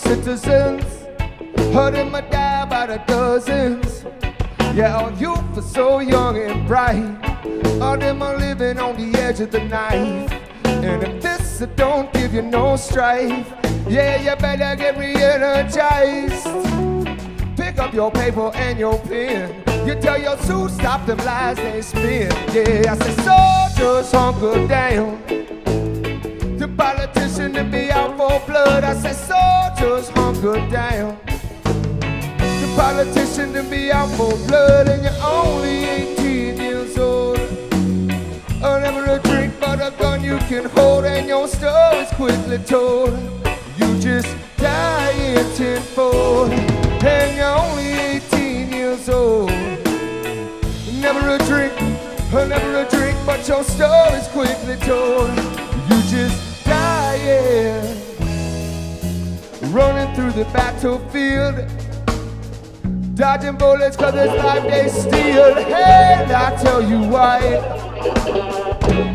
citizens. Them a die by the dozens. Yeah, all youth are so young and bright. All them are living on the edge of the knife. And if this don't give you no strife, yeah, you better get re-energized. Pick up your paper and your pen. You tell your suit, stop them lies they spin. Yeah, I say soldiers hunker down. The politician to be out for blood. I say soldiers hunker down. The politician to be out for blood, and you're only 18 years old. Oh, never a drink but a gun you can hold, and your story's quickly told. You just die in tenfold, and you're only 18 years old. Never a drink, never a drink, but your story's quickly told. Running through the battlefield, dodging bullets cause it's life they steal. And I tell you why.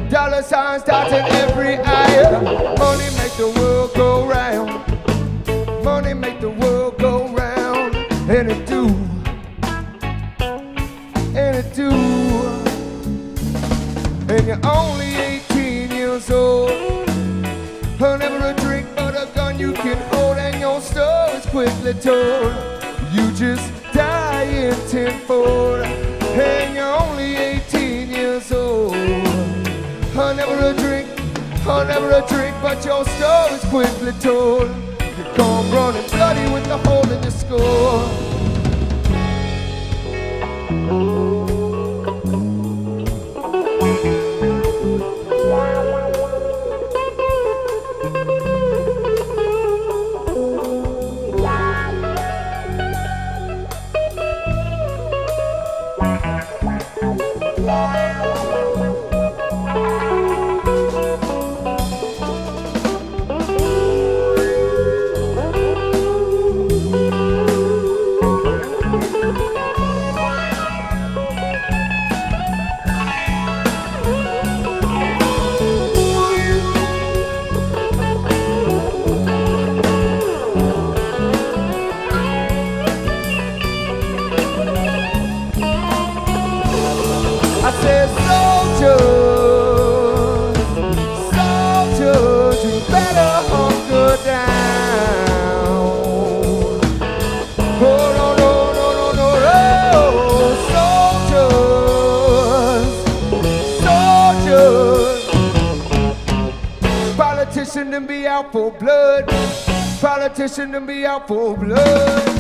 Dollar signs dotting every aisle. Money make the world go round. Money make the world go round. And it do. And it do. And you're only 18 years old. Never a drink but a gun you can story's quickly told. You just die in tenfold. And you're only 18 years old. Oh, never a drink, oh, never a drink, but your story's quickly told. You come running bloody with the hole in your skull. I soldiers, soldiers, you better hunker down. Oh, no, no, no, no, no, no, soldiers, soldiers. Politician to be out for blood, politician to be out for blood.